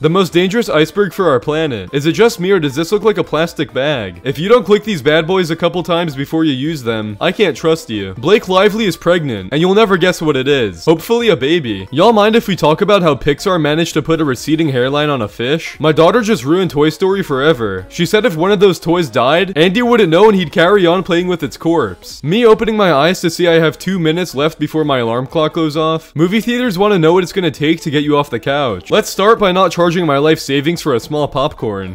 The most dangerous iceberg for our planet. Is it just me or does this look like a plastic bag? If you don't click these bad boys a couple times before you use them, I can't trust you. Blake Lively is pregnant, and you'll never guess what it is. Hopefully a baby. Y'all mind if we talk about how Pixar managed to put a receding hairline on a fish? My daughter just ruined Toy Story forever. She said if one of those toys died, Andy wouldn't know and he'd carry on playing with its corpse. Me opening my eyes to see I have two minutes left before my alarm clock goes off. Movie theaters want to know what it's gonna take to get you off the couch. Let's start by not charging my life savings for a small popcorn.